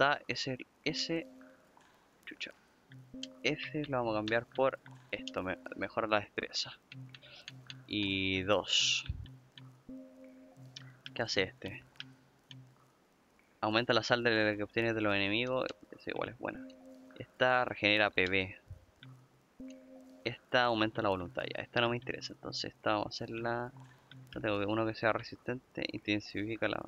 está es el S. Chucha. Ese lo vamos a cambiar por esto. Me, mejora la destreza. Y dos. ¿Qué hace este? Aumenta la sal de que obtienes de los enemigos. Es igual es buena. Esta regenera PB. Esta aumenta la voluntad. Ya, esta no me interesa. Entonces esta vamos a hacerla. No tengo uno que sea resistente. Intensifica la...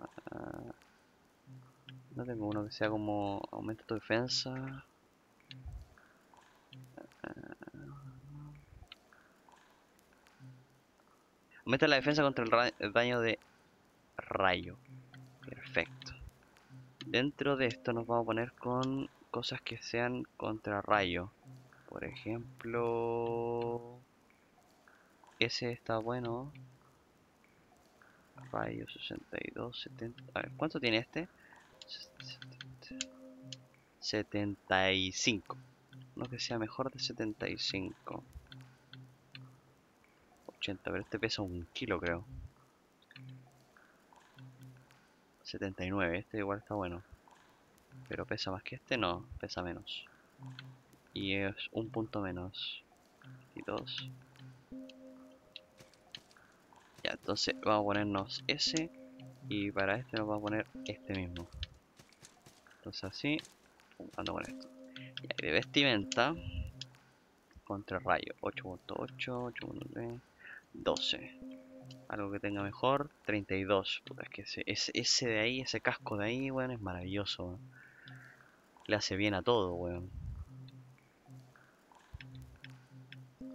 No tengo uno que sea como aumenta tu defensa. Aumenta la defensa contra el, daño de rayo. Perfecto. Dentro de esto nos vamos a poner con cosas que sean contra rayo. Por ejemplo... Ese está bueno. Rayo 62, 70... A ver, ¿cuánto tiene este? 75. No que sea mejor de 75. 80, pero este pesa un kilo creo. 79, este igual está bueno. Pero pesa más que este, no, pesa menos. Y es un punto menos. Y dos. Ya, entonces vamos a ponernos ese. Y para este nos vamos a poner este mismo. Entonces así, ando con esto. Y de vestimenta, contra rayo, 8.8, 8.9, 12. Algo que tenga mejor, 32. Puta, es que ese, ese, de ahí, ese casco de ahí, weón, es maravilloso. Le hace bien a todo, weón.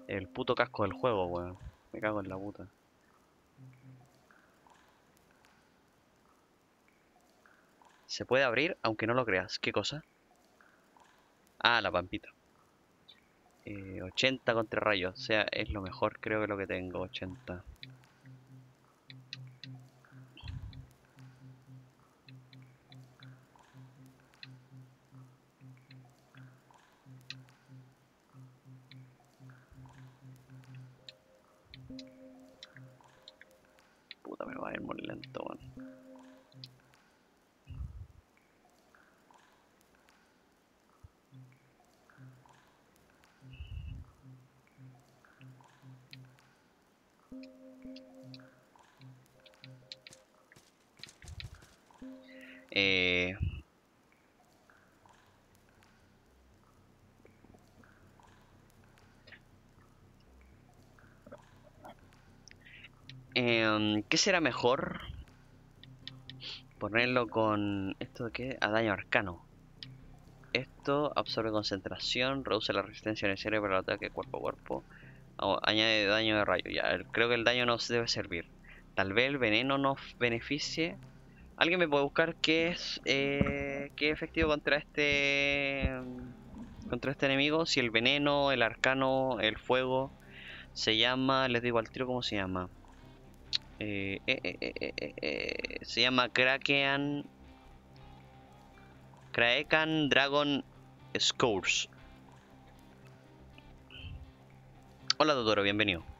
El puto casco del juego, weón. Me cago en la puta. Se puede abrir aunque no lo creas. ¿Qué cosa? Ah, la pampita. 80 eh, contra rayos. O sea, es lo mejor creo que lo que tengo. 80. ¿Qué será mejor? Ponerlo con... ¿Esto de qué? A daño arcano. Esto absorbe concentración, reduce la resistencia necesaria para el ataque cuerpo a cuerpo. añade daño de rayo. Ya, creo que el daño nos debe servir. Tal vez el veneno nos beneficie ¿Alguien me puede buscar qué es eh, qué efectivo contra este contra este enemigo? Si el veneno, el arcano, el fuego se llama, les digo al tiro cómo se llama. Eh, eh, se llama Kraken Kraken Dragon Scores. Hola Totoro, bienvenido.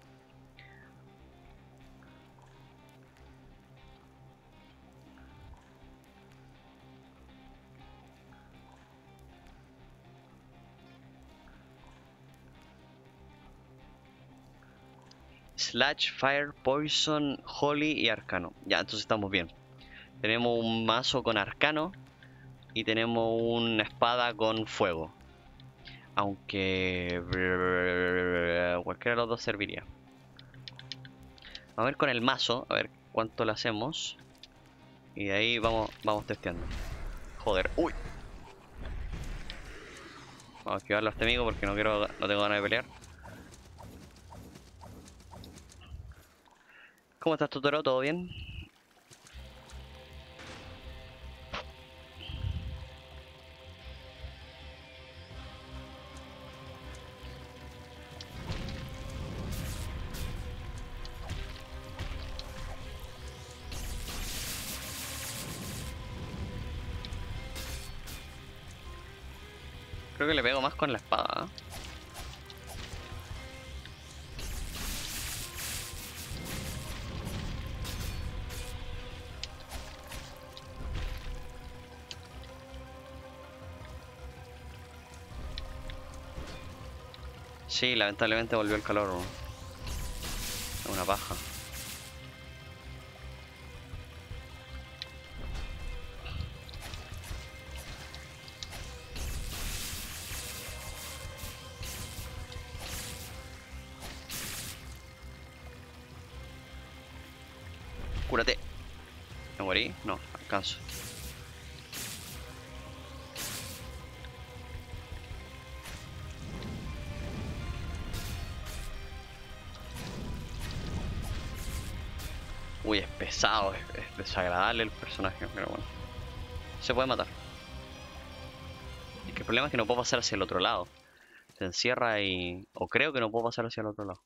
Slash, Fire, Poison, Holy y Arcano. Ya, entonces estamos bien. Tenemos un mazo con Arcano y tenemos una espada con Fuego. Aunque cualquiera de los dos serviría. A ver con el mazo, a ver cuánto le hacemos. Y ahí vamos, vamos testeando. Joder, uy. Vamos a esquivarlo a este amigo porque no quiero, no tengo ganas de pelear. ¿Cómo estás, Totoro? ¿Todo bien? Creo que le pego más con la espada. Sí, lamentablemente volvió el calor. una paja. Desagradable el personaje, pero bueno. Se puede matar. Es que el problema es que no puedo pasar hacia el otro lado. Se encierra y... O creo que no puedo pasar hacia el otro lado.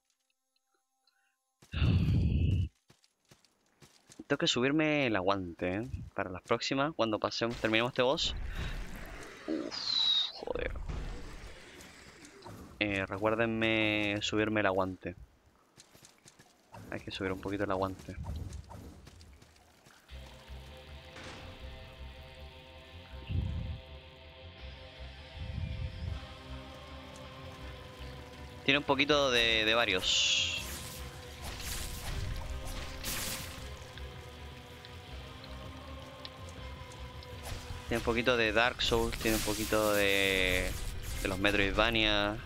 Tengo que subirme el aguante, ¿eh? Para las próximas, cuando pasemos, terminemos este boss. Uf, joder. Eh, recuérdenme subirme el aguante. Hay que subir un poquito el aguante. Tiene un poquito de, de varios. Tiene un poquito de Dark Souls, tiene un poquito de, de los Metroidvania.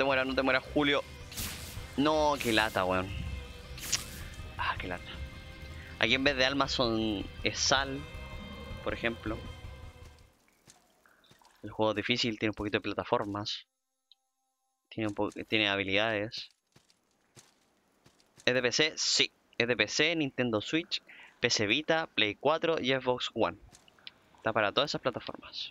Te mueras, no te mueras, Julio. No, qué lata, weón. Ah, qué lata. Aquí en vez de almas son es sal, por ejemplo. El juego es difícil, tiene un poquito de plataformas. Tiene, un po- tiene habilidades. ¿Es de PC? Sí. Es de PC, Nintendo Switch, PC Vita, Play 4 y Xbox One. Está para todas esas plataformas.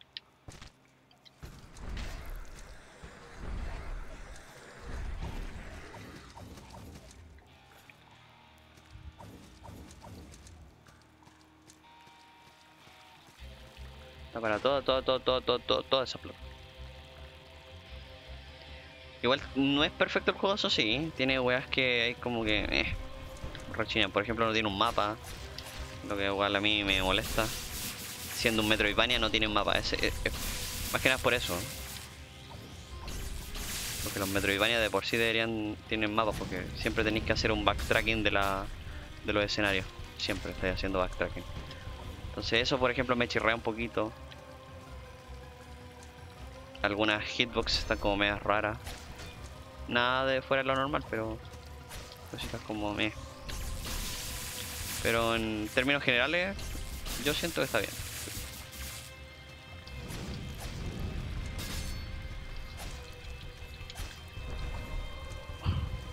Para todo, todo, todo, todo, todo, todo, todas esas plataformas. Igual no es perfecto el juego, eso sí. Tiene weas que hay como que. Eh. Por ejemplo, no tiene un mapa. Lo que igual a mí me molesta. Siendo un Metroidvania no tiene un mapa. Es- es- más que nada por eso. Porque los Metroidvania de por sí deberían. tienen mapas. Porque siempre tenéis que hacer un backtracking de la. de los escenarios. Siempre estáis haciendo backtracking. Entonces eso por ejemplo me chirrea un poquito. Algunas hitbox están como medias raras. Nada de fuera de lo normal, pero cositas como me. Pero en términos generales, yo siento que está bien.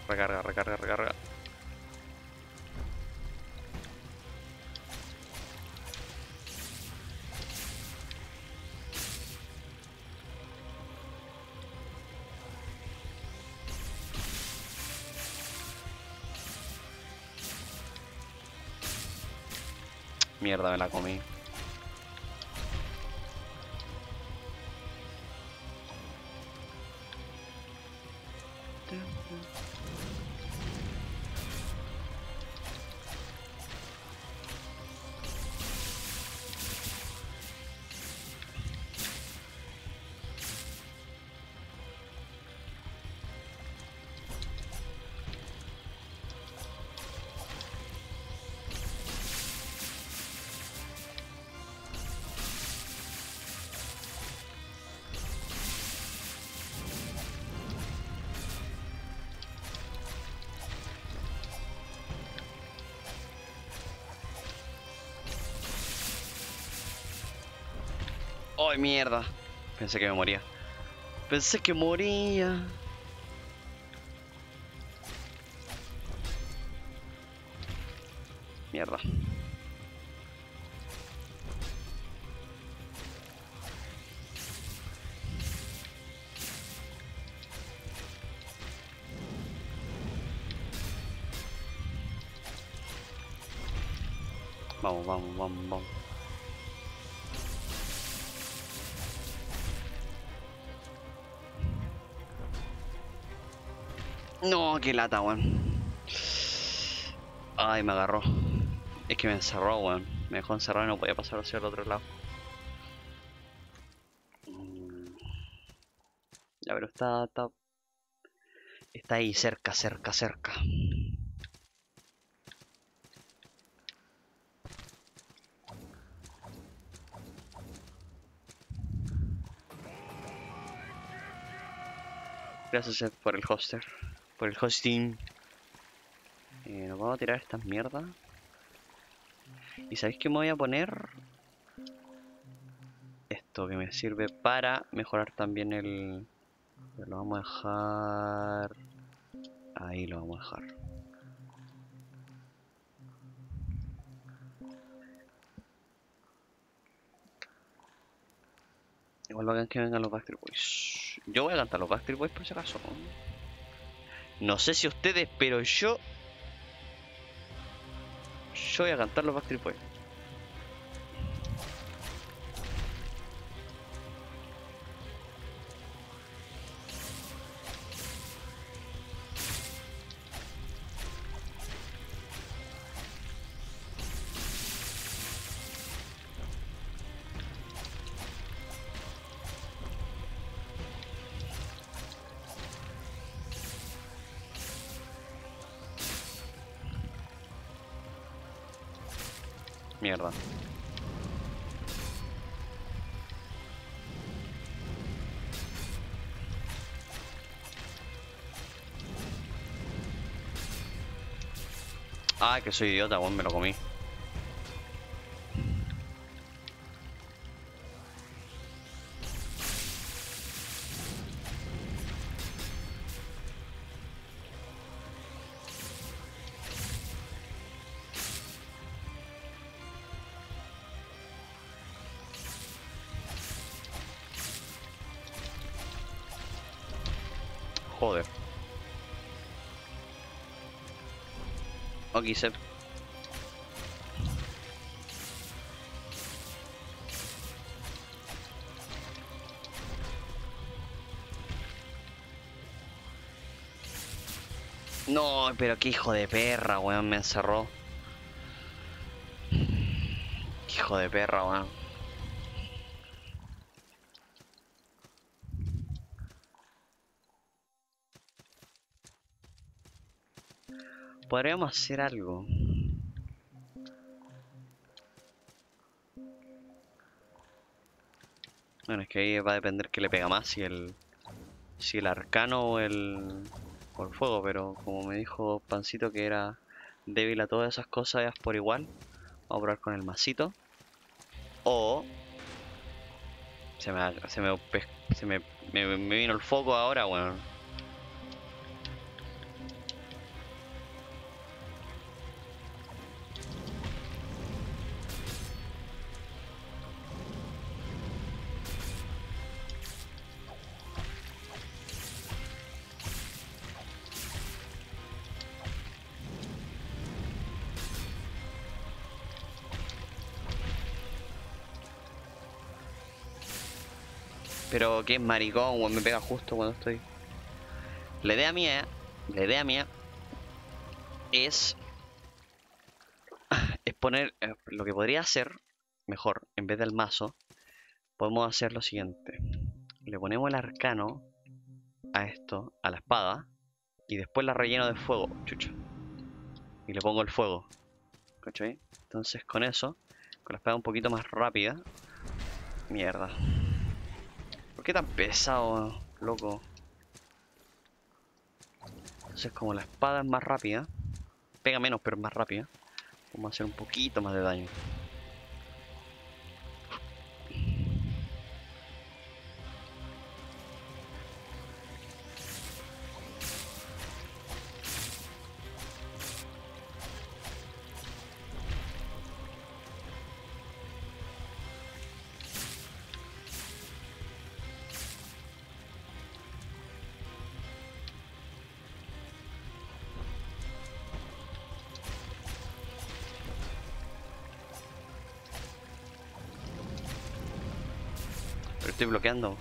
Recarga, recarga, recarga. Mierda, me la comí. ¡Ay, mierda! Pensé que me moría. Pensé que moría. No, qué lata, weón. Ay, me agarró. Es que me encerró, weón. Me dejó encerrado y no podía pasar hacia el otro lado. Mm. Ya, pero está, está... Está ahí, cerca, cerca, cerca. Gracias por el hoster. Por el hosting. Eh, nos vamos a tirar estas mierdas. ¿Y sabéis que me voy a poner? Esto que me sirve para mejorar también el... Lo vamos a dejar... Ahí lo vamos a dejar. Igual bacán que vengan los Backstreet Boys. Yo voy a cantar los Backstreet Boys por si acaso. Sé si ustedes, pero yo... Yo voy a cantar los Backstreet Boys. Que soy idiota, weón, me lo comí. No, pero qué hijo de perra, weón, me encerró. Hijo de perra, weón. Podríamos hacer algo. Bueno, es que ahí va a depender que le pega más, si el si el arcano o el, o el fuego, pero como me dijo Pancito que era débil a todas esas cosas por igual, vamos a probar con el masito. O se me, se me, me vino el foco ahora, bueno. Que maricón, me pega justo cuando estoy. La idea mía, la idea mía es es poner eh, lo que podría hacer mejor en vez del mazo. Podemos hacer lo siguiente: le ponemos el arcano a esto, a la espada, y después la relleno de fuego, chucha. Y le pongo el fuego, ¿cachai? Entonces con eso, con la espada un poquito más rápida, mierda. ¿Por qué tan pesado, loco? Entonces como la espada es más rápida, pega menos pero es más rápida, vamos a hacer un poquito más de daño. Pero estoy bloqueando.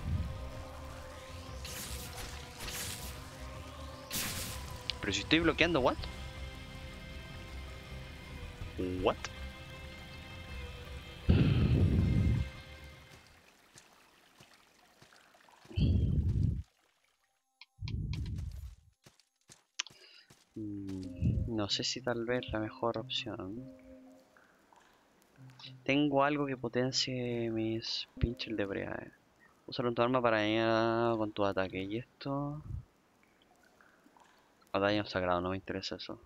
Pero si estoy bloqueando, ¿what? ¿What? Mm, No sé si tal vez la mejor opción. Tengo algo que potencie mis pinches de brea. Usar tu arma para dañar con tu ataque. Y esto. O daño sagrado, no me interesa eso.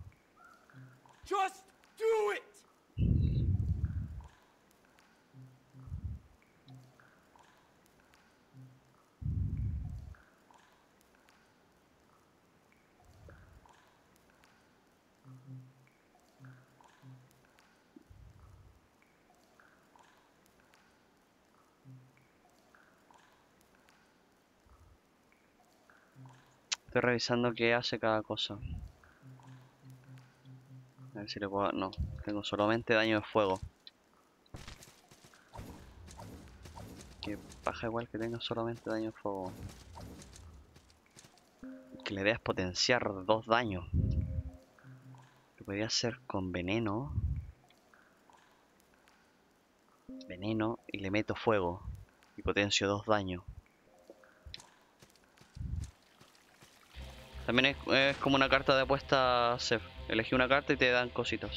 Revisando qué hace cada cosa. A ver si le puedo... No, tengo solamente daño de fuego. Que paja igual que tenga solamente daño de fuego. Que le des potenciar dos daños. Lo podría hacer con veneno. Veneno y le meto fuego. Y potencio dos daños. También es, como una carta de apuesta safe. Elegí una carta y te dan cositas.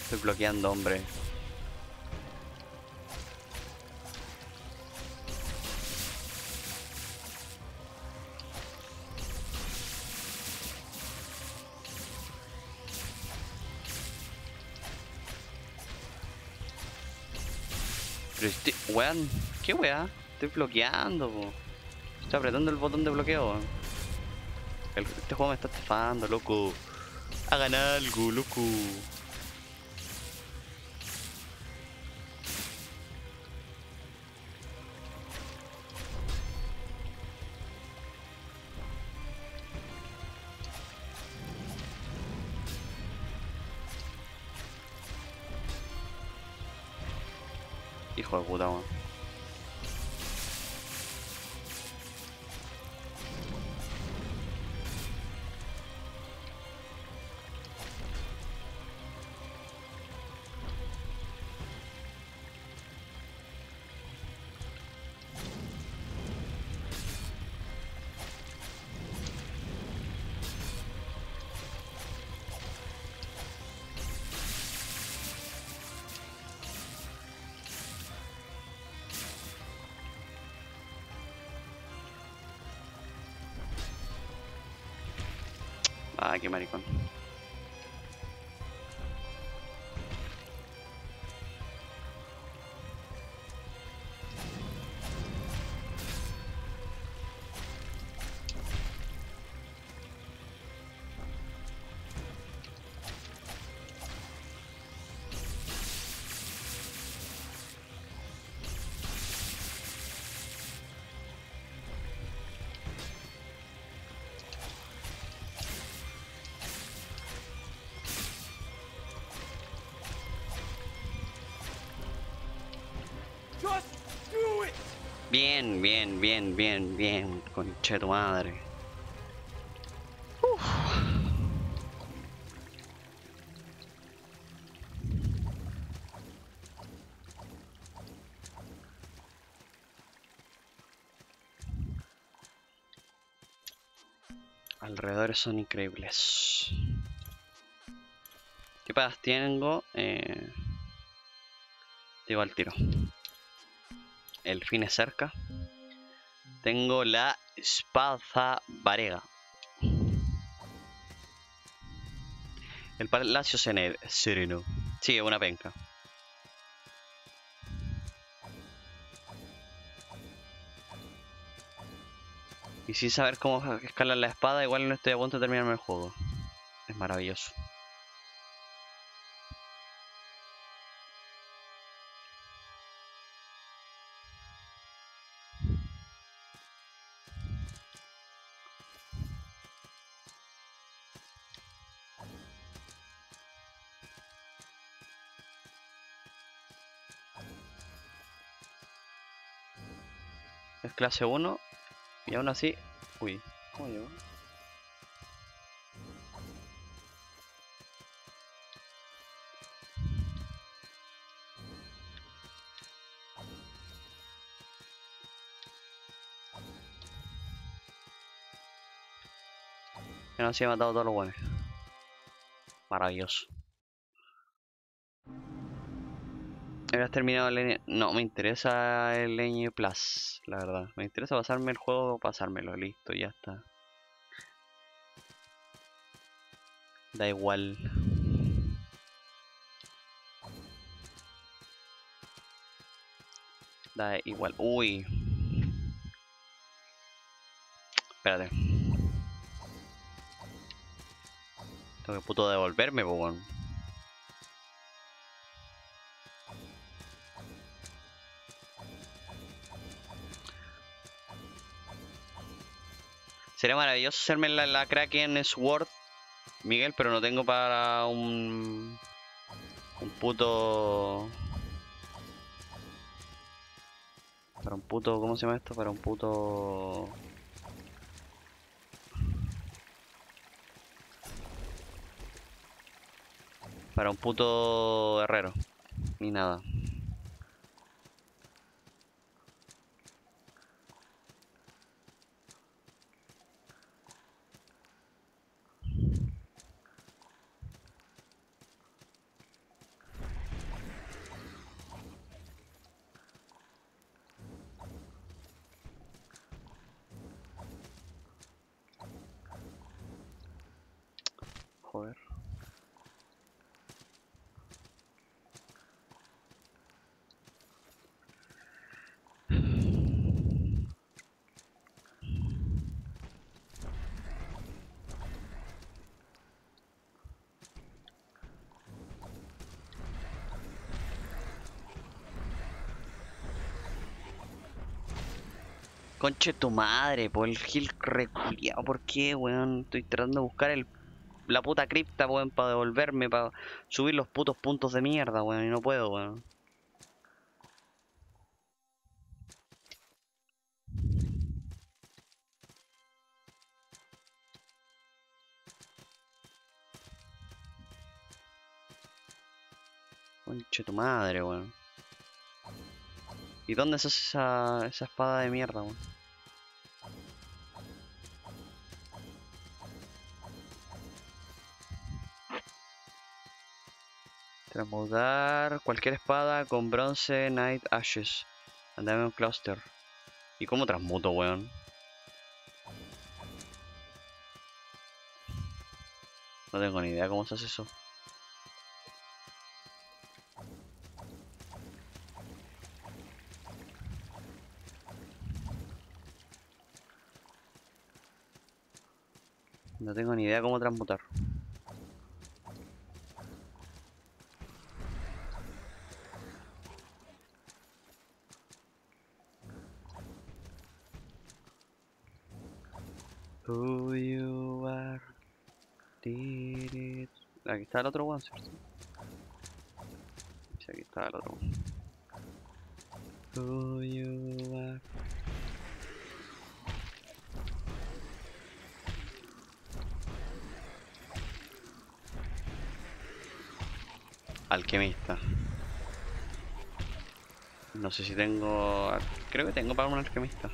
Estoy bloqueando, hombre. Weón, ¿qué weá? Estoy bloqueando, po. Estoy apretando el botón de bloqueo. El- este juego me está estafando, loco. Hagan algo, loco. Ah, qué maricón. Bien, bien, bien, bien, bien. Conche tu madre. Uf. Alrededores son increíbles. ¿Qué padas tengo? Eh, digo al tiro el fin es cerca. Tengo la espada varega. El palacio sereno. Sí, es una penca. Y sin saber cómo escalar la espada, igual no estoy a punto de terminarme el juego. Es maravilloso. Clase 1. Y aún así. Uy, ¿cómo llegó? Que no se ha matado a todos los buenos. Maravilloso. ¿Habías terminado el Leñe? No, me interesa el Leñe Plus, la verdad. Me interesa pasarme el juego, pasármelo, listo, ya está. Da igual. Da igual. Uy. Espérate. Tengo que puto devolverme, pues Sería maravilloso hacerme la, la Kraken Sword, Miguel, pero no tengo para un. Un puto. Para un puto. ¿Cómo se llama esto? Para un puto. Para un puto herrero. Ni nada. Joder. Conche tu madre, por el gil reculiado, ¿por qué, weón? Estoy tratando de buscar el, la puta cripta, weón, para devolverme, para subir los putos puntos de mierda, weón, y no puedo, weón. Conche tu madre, weón. ¿Y dónde es esa, esa espada de mierda, weón? Transmudar cualquier espada con bronce Night Ashes. Andame un cluster. ¿Y cómo transmuto, weón? No tengo ni idea cómo se hace eso. No tengo ni idea cómo transmutar. Who you are, did it. Aquí está el otro one, ¿cierto? Sí, aquí está el otro one. Alquimista. No sé si tengo... Creo que tengo para un alquimista.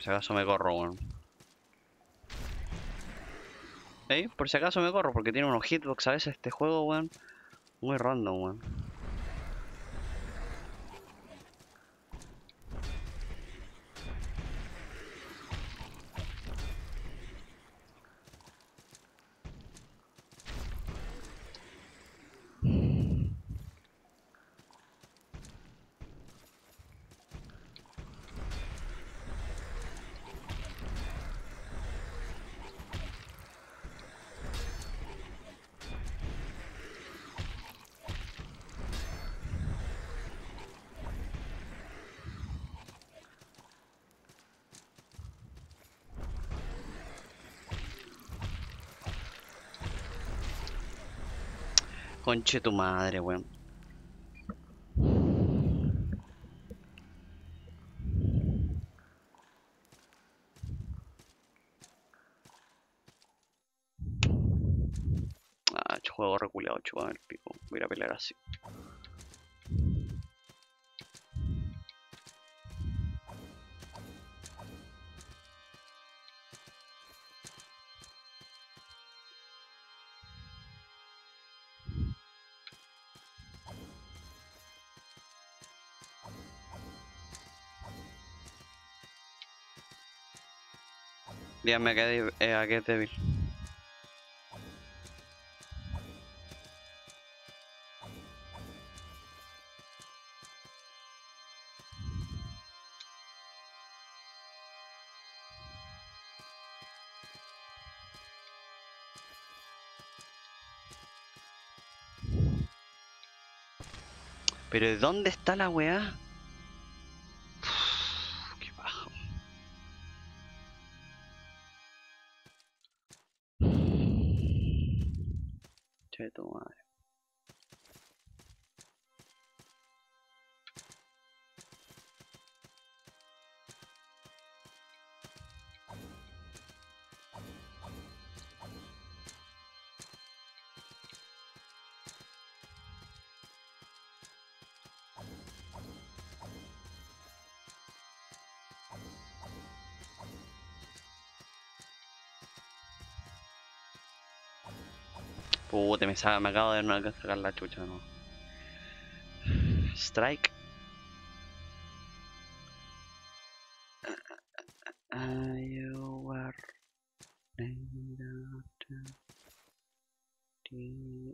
Por si acaso me corro, weón. ¿Eh? Por si acaso me corro, porque tiene unos hitbox a veces este juego, weón. Muy random, weón. Conche tu madre, weón. Ah, este juego reculeado, chupame el pico. Voy a pelear así. Dígame a qué, de- eh, a qué es débil. Pero ¿de dónde está la weá? Me, me acabo de no sacar la chucha, ¿no? Strike.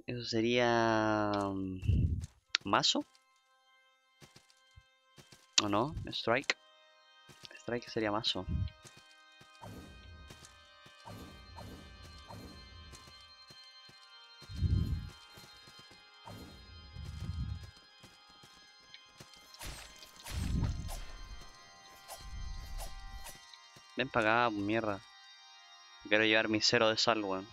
Eso sería... mm, ¿Mazo? ¿O no? Strike. Strike sería mazo. Ven para acá, mierda. Quiero llevar mi cero de sal, weón.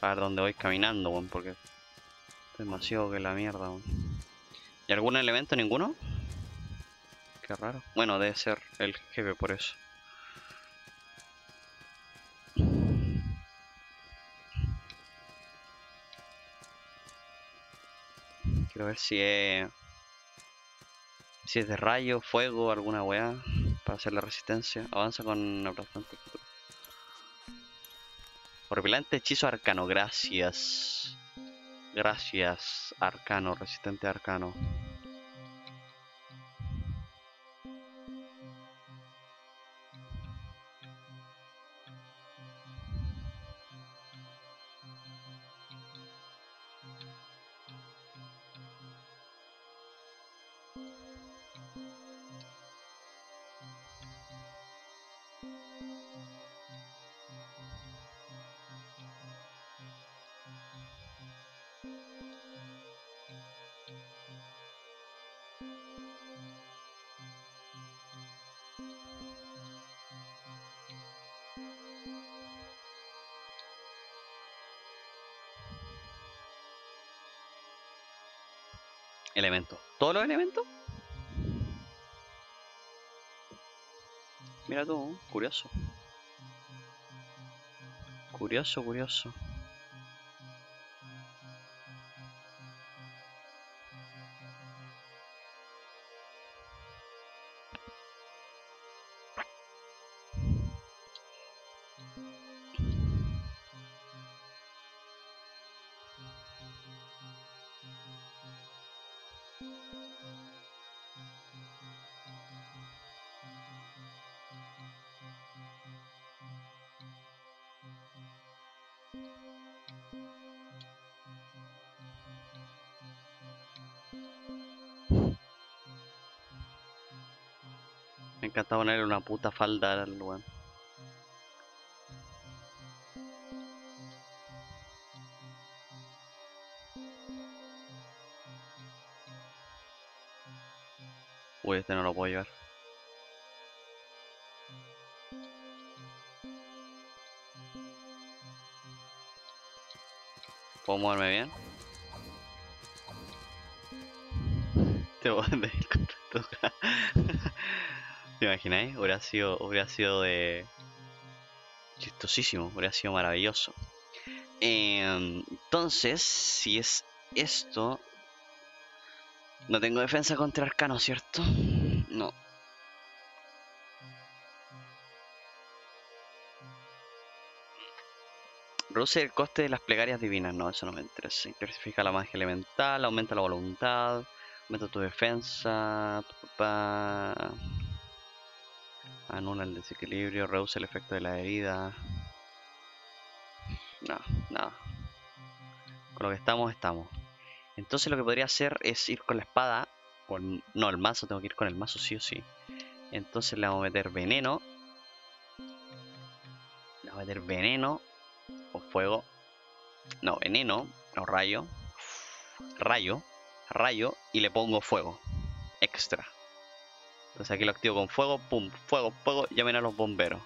Para ver dónde voy caminando, weón, porque... Demasiado que la mierda, weón. ¿Y algún elemento? ¿Ninguno? Qué raro. Bueno, debe ser el jefe por eso. Quiero ver si es... Si es de rayo, fuego, alguna weá. Para hacer la resistencia. Avanza con aplastante. Horripilante hechizo arcano, gracias. Gracias, arcano, resistente arcano. Elementos. ¿Todos los elementos? Mira tú, curioso. Curioso, curioso. encantaba ponerle una puta falda al weón. Uy, este no lo puedo llevar. ¿Puedo moverme bien? Te voy a ¿Te imagináis? Hubiera sido, hubiera sido de... Chistosísimo, hubiera sido maravilloso. Em, entonces, si es esto... No tengo defensa contra arcano, ¿cierto? No. Reduce el coste de las plegarias divinas. No, eso no me interesa. Intensifica la magia elemental, aumenta la voluntad, aumenta tu defensa. pa, pa. Anula el desequilibrio, reduce el efecto de la herida. No, nada. Con lo que estamos, estamos. Entonces lo que podría hacer es ir con la espada. O no, el mazo, tengo que ir con el mazo sí o sí. Entonces le vamos a meter veneno. Le vamos a meter veneno. O fuego. No, veneno. O rayo. Rayo. Rayo. Y le pongo fuego. Extra. Entonces aquí lo activo con fuego. Pum. Fuego, fuego. Llamen a los bomberos.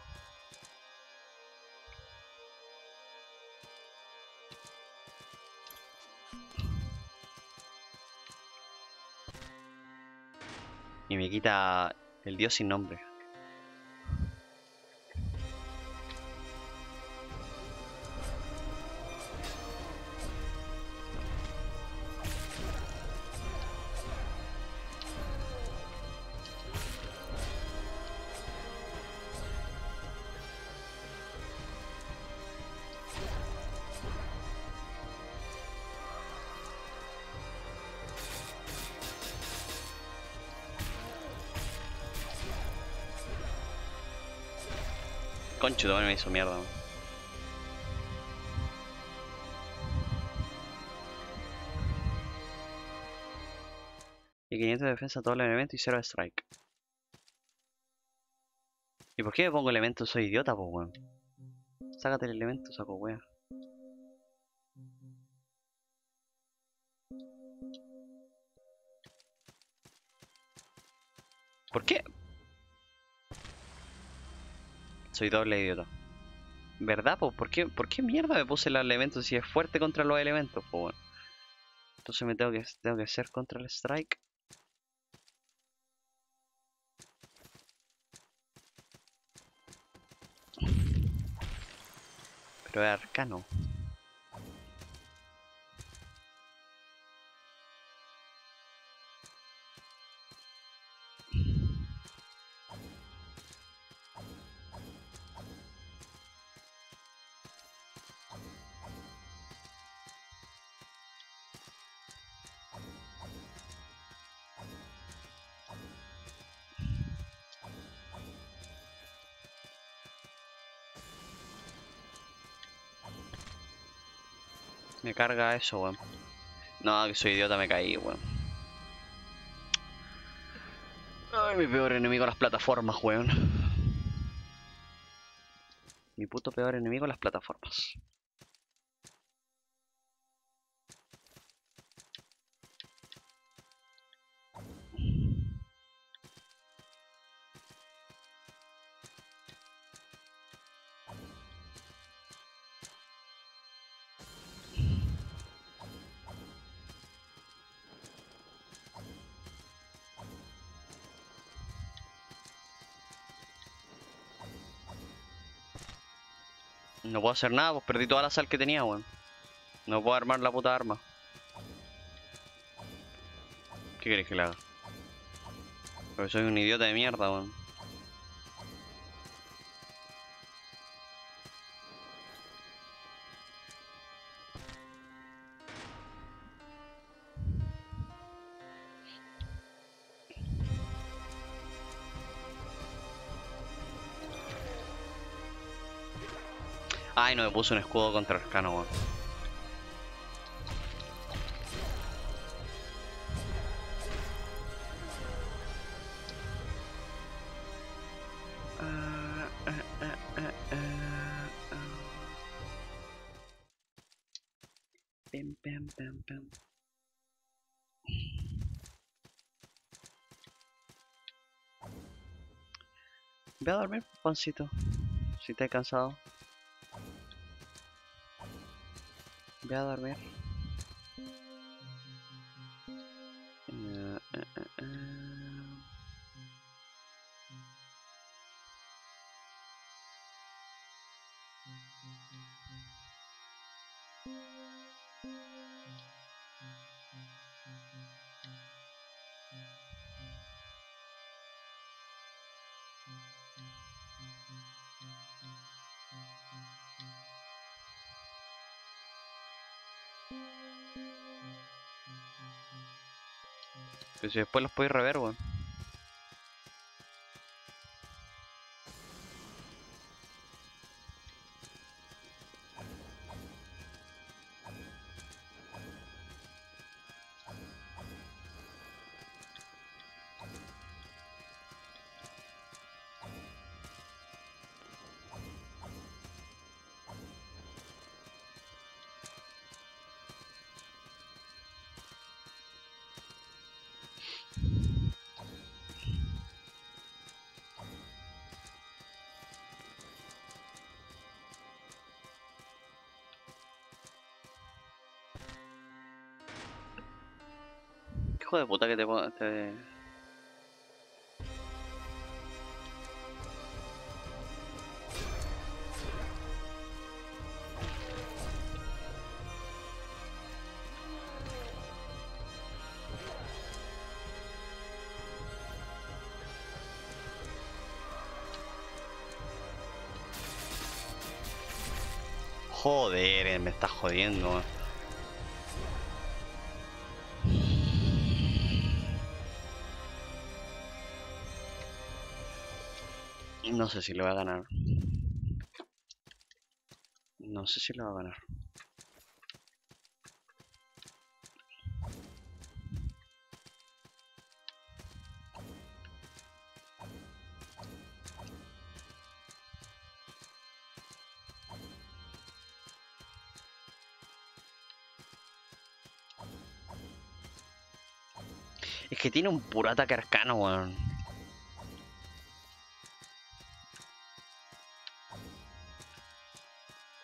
Y me quita el dios sin nombre. Concho, me hizo mierda. Y 500 de defensa todo el elemento y 0 de strike. ¿Y por qué me pongo elemento? Soy idiota, pues weón. Sácate el elemento, saco weón. Soy doble idiota. ¿Verdad, po? ¿Por qué, ¿Por qué mierda me puse el elemento si es fuerte contra los elementos, po, weón? Entonces me tengo que, tengo que hacer contra el strike. Pero es arcano. Me carga eso, weón. No, que soy idiota, me caí, weón. Ay, mi peor enemigo las plataformas, weón. Mi puto peor enemigo las plataformas. No puedo hacer nada, pues perdí toda la sal que tenía, weón. No puedo armar la puta arma. ¿Qué querés que le haga? Porque soy un idiota de mierda, weón. Me puse un escudo contra Arcano, weón. Ve a dormir, Juancito. Si estás cansado. Ve Pero si después los podéis rever, weón. Hijo de puta que te te... Joder, me está jodiendo. No sé si lo va a ganar. No sé si lo va a ganar. Es que tiene un puro ataque arcano, weón.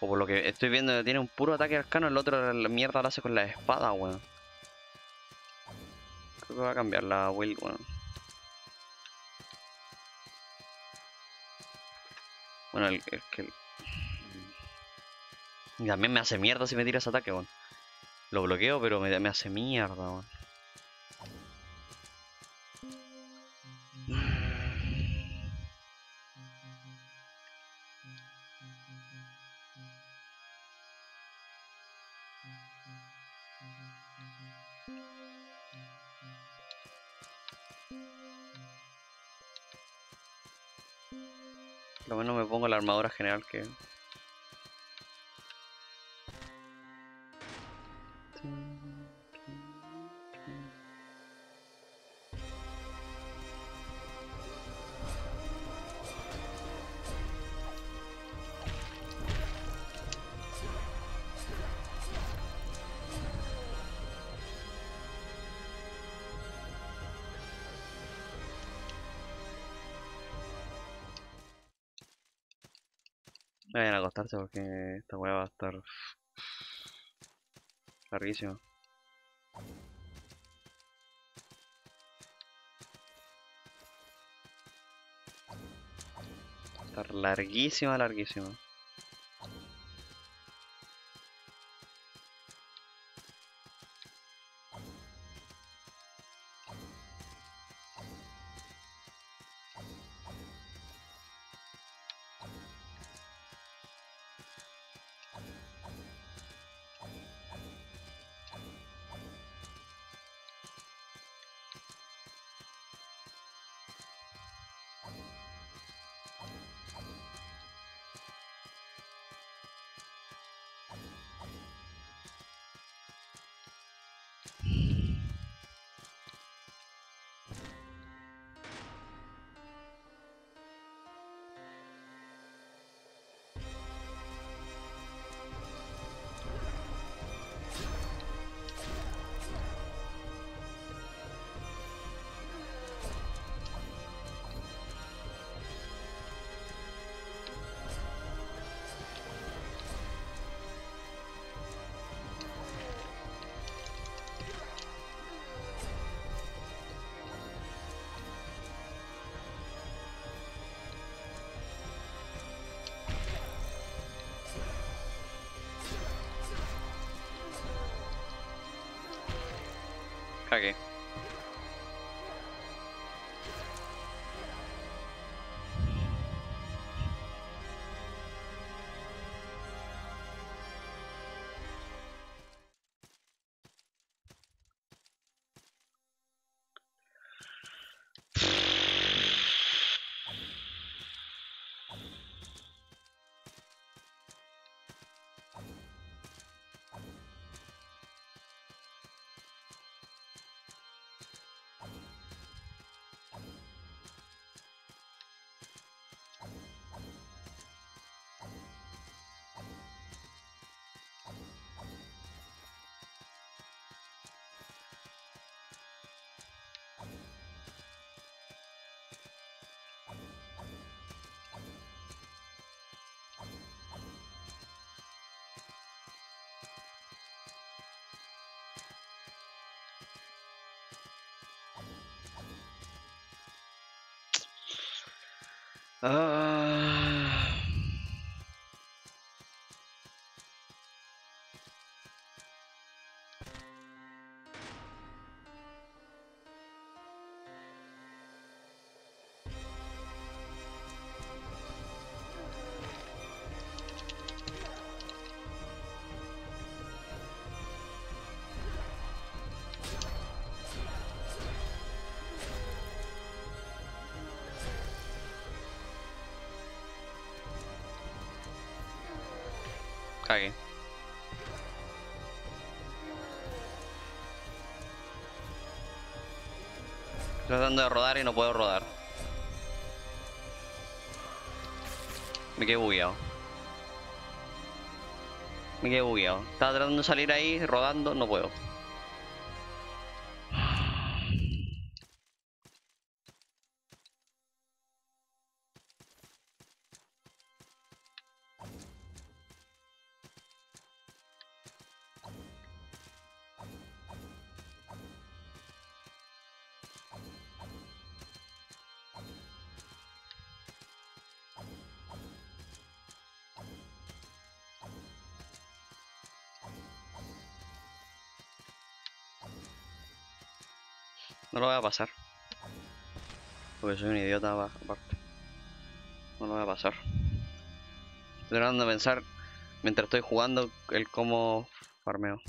O por lo que estoy viendo, tiene un puro ataque arcano, el otro la mierda lo hace con la espada, weón. Creo que va a cambiar la build, weón. Bueno, el, el que... También me hace mierda si me tira ese ataque, weón. Lo bloqueo, pero me, me hace mierda, weón. General que... Porque esta weá va a estar larguísima. Va a estar larguísima, larguísima. Jaque. Ah. Tratando de rodar y no puedo rodar. Me quedé bugueado. Me quedé bugueado. Estaba tratando de salir ahí, rodando, no puedo. Porque soy un idiota apa- aparte. No lo voy a pasar. Estoy tratando de pensar mientras estoy jugando el cómo farmeo.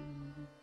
Música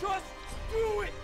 Just do it!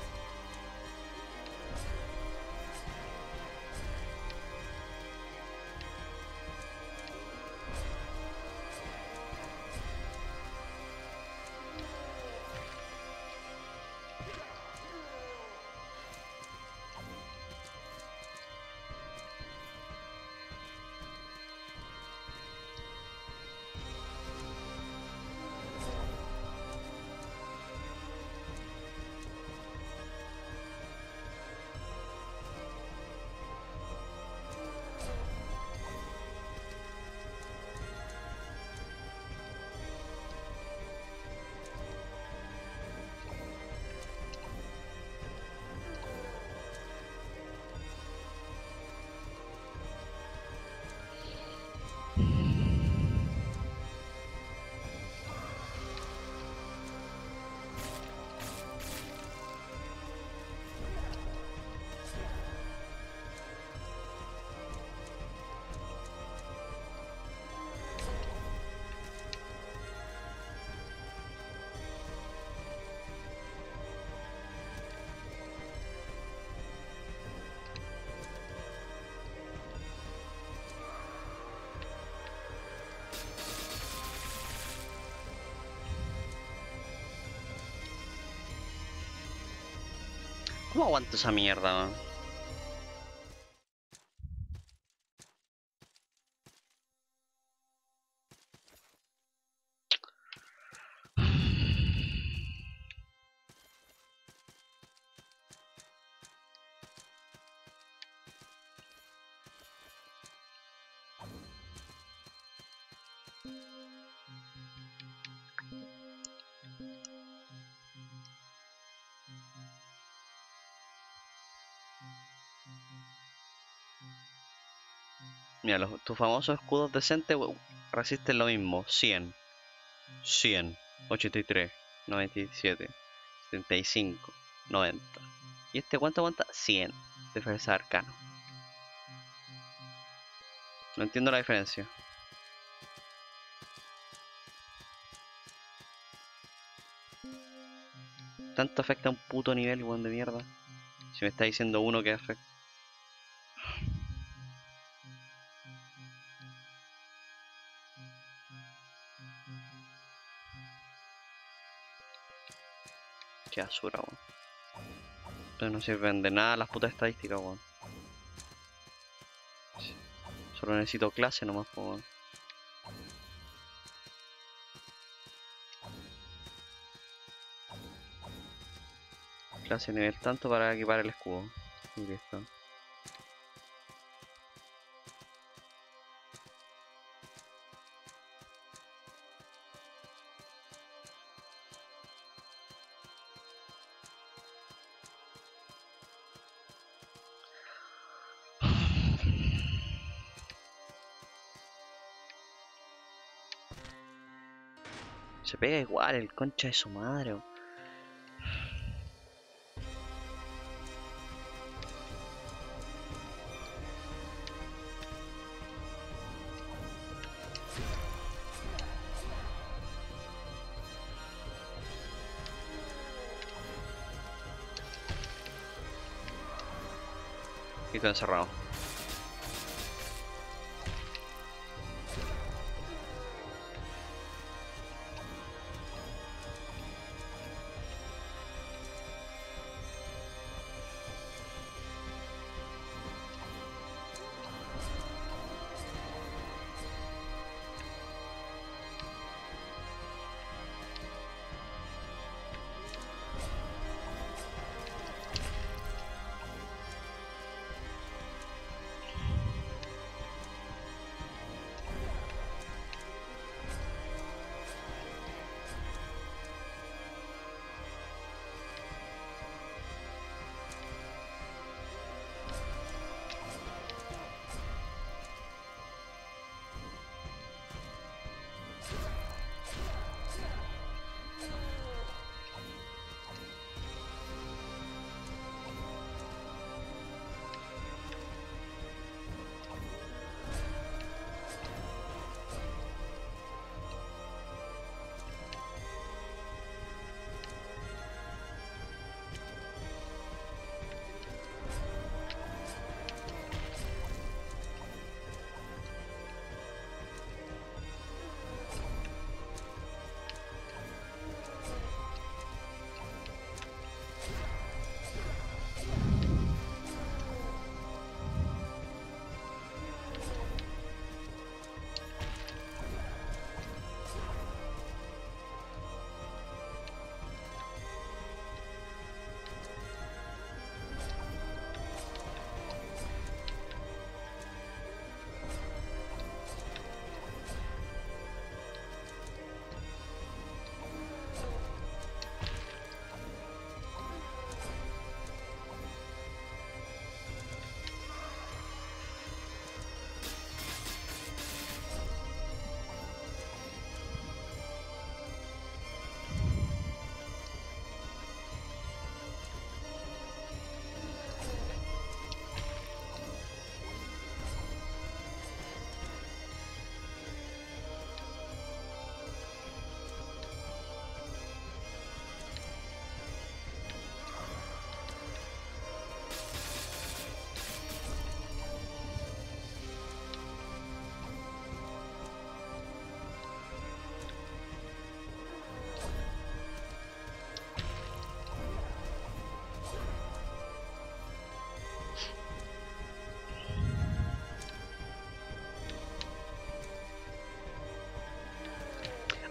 ¿Cómo aguanto esa mierda, man? Tus famosos escudos decentes resisten lo mismo. 100, 100, 83, 97, 75, 90. ¿Y este cuánto aguanta? 100. Defensa arcano. No entiendo la diferencia. Tanto afecta a un puto nivel, weón de mierda. Si me está diciendo uno que afecta. Basura, weón. No sirven de nada las putas estadísticas. Solo necesito clase nomás, weón. Clase nivel tanto para equipar el escudo. Pega igual el concha de su madre. Y todo encerrado.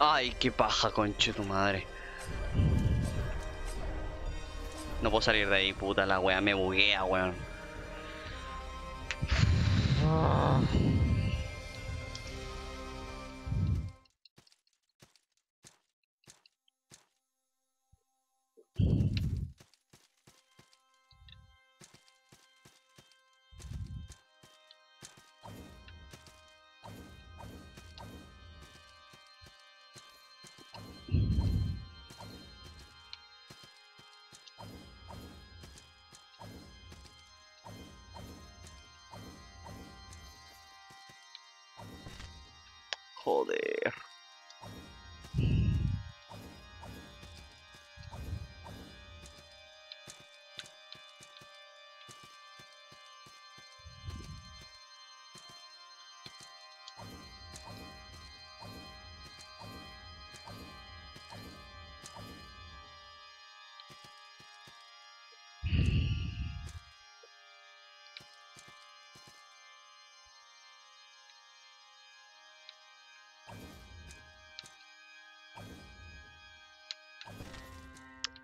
Ay, qué paja, conche tu madre. No puedo salir de ahí, puta la wea, me buguea, weón.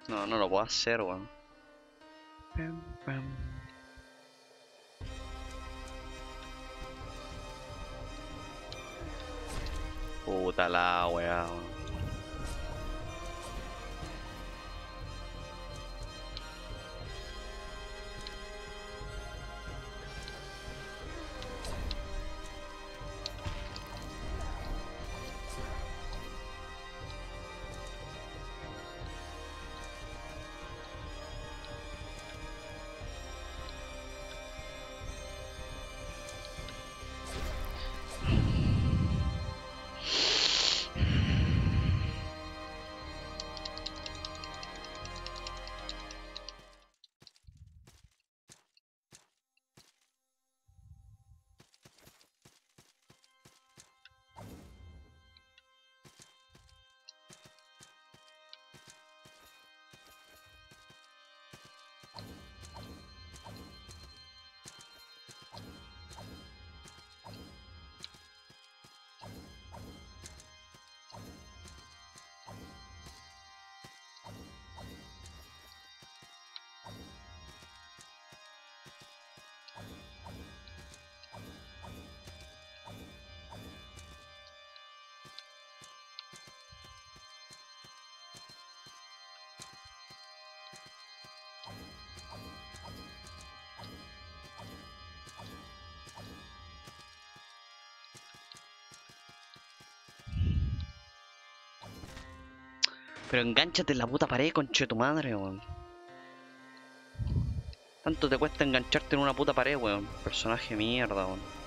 No, no lo puedo hacer, weón. Pam, pam. Puta la weá, weón. Pero engánchate en la puta pared, conche tu madre, weón. Tanto te cuesta engancharte en una puta pared, weón. Personaje mierda, weón.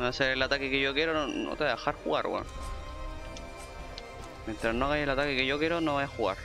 No va a hacer el ataque que yo quiero, no, te voy a dejar jugar, weón. Mientras no hagas el ataque que yo quiero, no voy a jugar.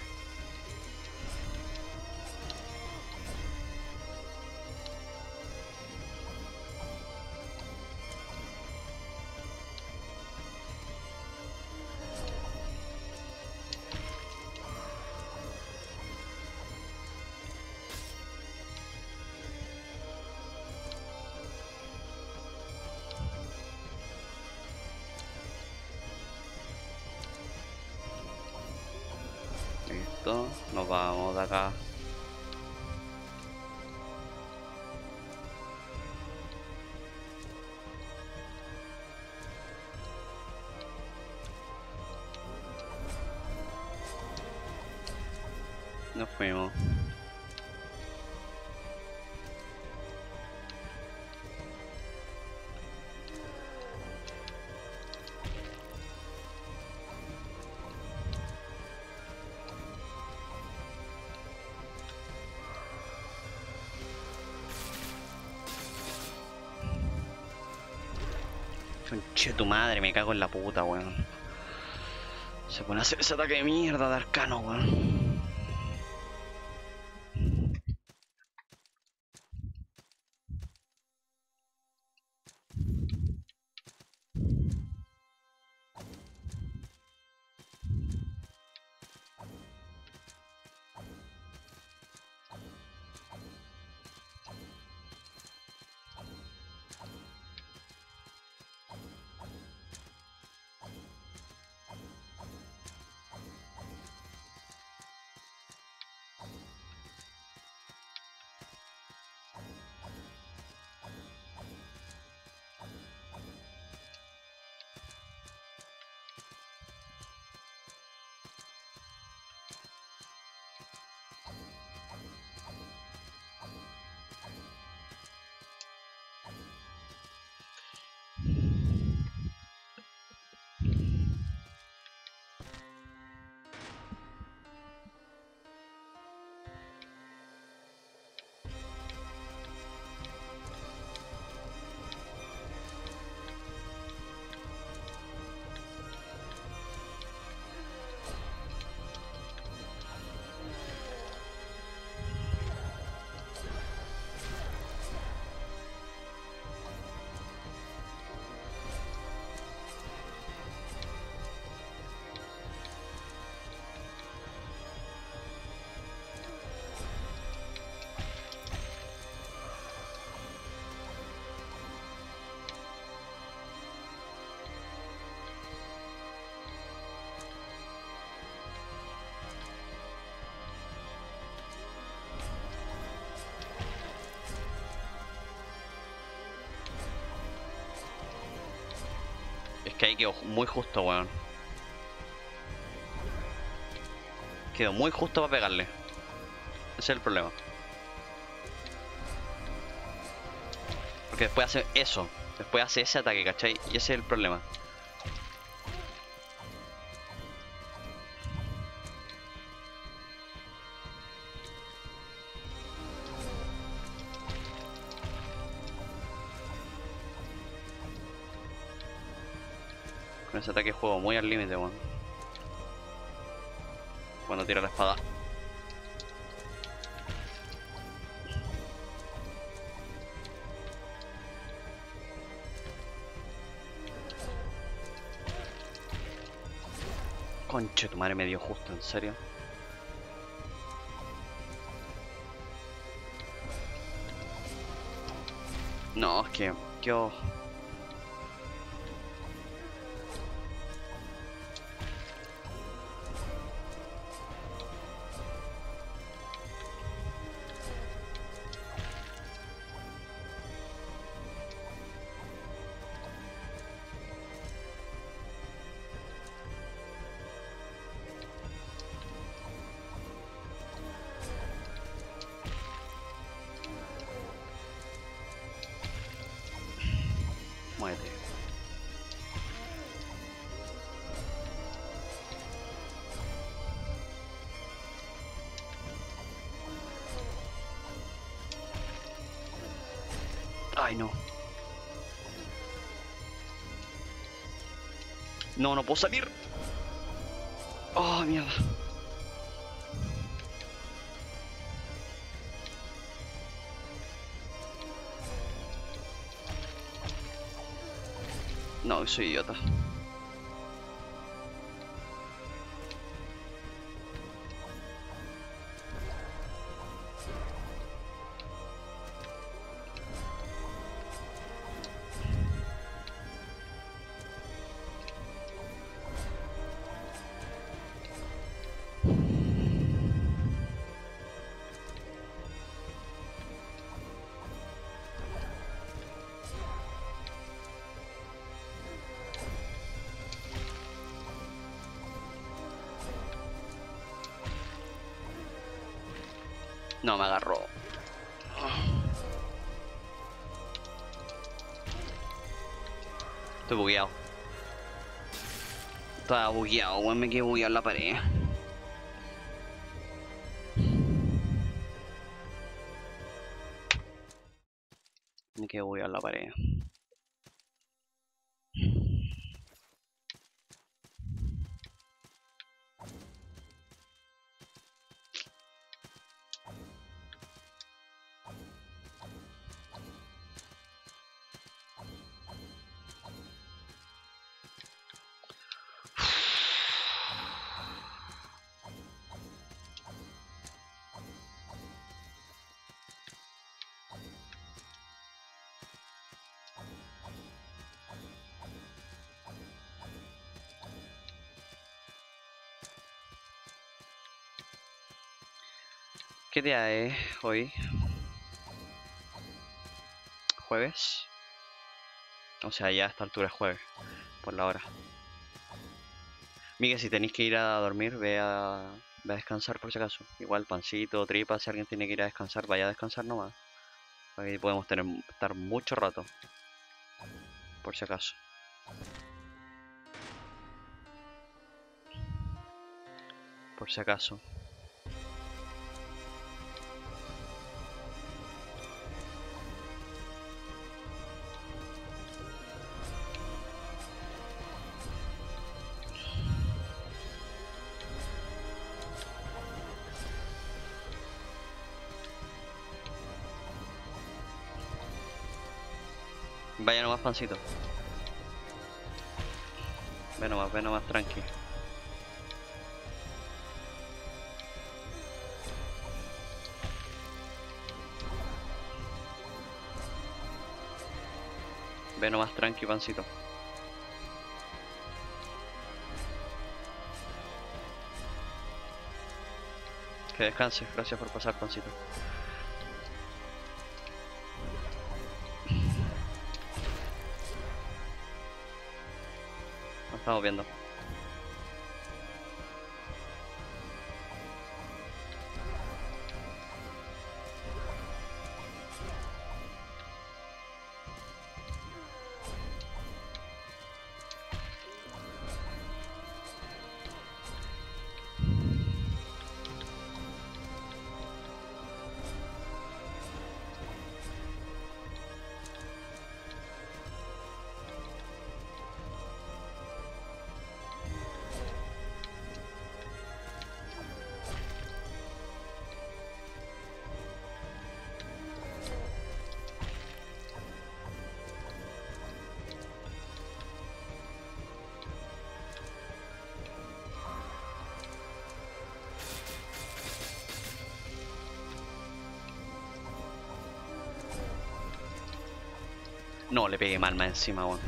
Conche tu madre, me cago en la puta, weón. Se pone a hacer ese ataque de mierda de arcano, weón. Que ahí quedó muy justo, weón. Quedó muy justo para pegarle. Ese es el problema. Porque después hace eso. Después hace ese ataque, ¿cachai? Y ese es el problema. Ese ataque juego muy al límite, weón. Cuando tira la espada. Conche, tu madre me dio justo, en serio. No, es que No, no puedo salir. Oh, mierda. No, soy idiota. Me agarró. Estoy bugueado. Estaba bugueado, weón, me quedé bugueado en la pared. Me quedé bugueado en la pared. Día es hoy? ¿Jueves? O sea, ya a esta altura es jueves, por la hora. Miguel, si tenéis que ir a dormir, ve a, ve a descansar por si acaso. Igual pancito, tripa, si alguien tiene que ir a descansar, vaya a descansar nomás. Aquí podemos tener, estar mucho rato. Por si acaso. Por si acaso. Vaya nomás, pancito. Ve nomás, ve nomás, tranqui. Ve nomás, tranqui, pancito. Que descanse, gracias por pasar, pancito. Nos estamos viendo. No, le pegué mal más encima, weón.